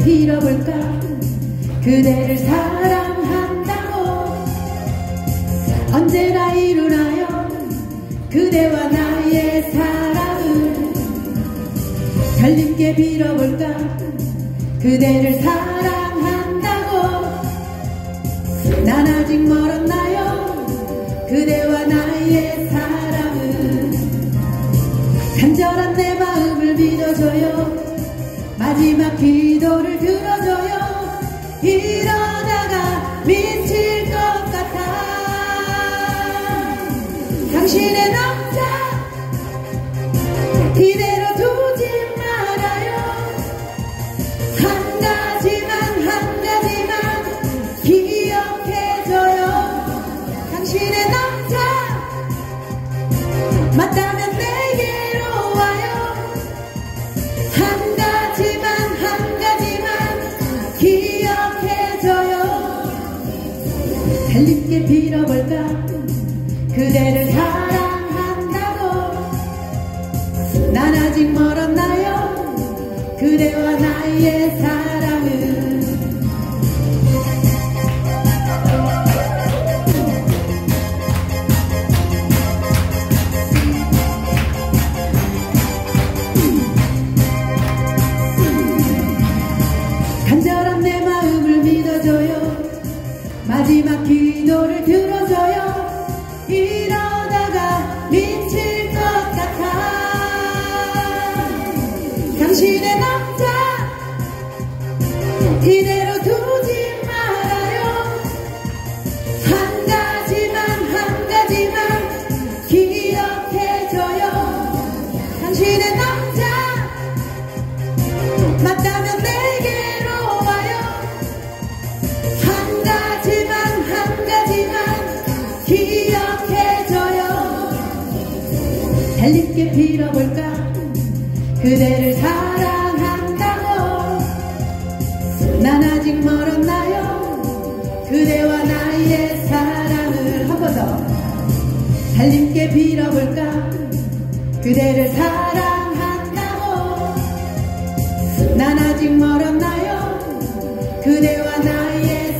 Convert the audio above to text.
빌어볼까? 그대를 사랑한다고. 언제나 이루나요? 그대와 나의 사랑을. 별님께 빌어볼까? 그대를 사랑한다고. 난 아직 멀었나요? 그대와 나의 사랑 마지막 기도를 들어줘요. 이러다가 미칠 것 같아. 당신의 남자 이대로 두지 말아요. 한 가지만 한 가지만 기억해줘요. 당신의 남자 맞다면 내게 달님께 빌어볼까? 그대를 사랑한다고. 난 아직 멀었나요? 그대와 나의 사랑은 마지막 기도를 들어줘요. 이러다가 미칠 것 같아. 당신의 남자. 이대 달님께 빌어볼까? 그대를 사랑한다고. 난 아직 멀었나요? 그대와 나의 사랑을 한 번 더. 달님께 빌어볼까? 그대를 사랑한다고. 난 아직 멀었나요? 그대와 나의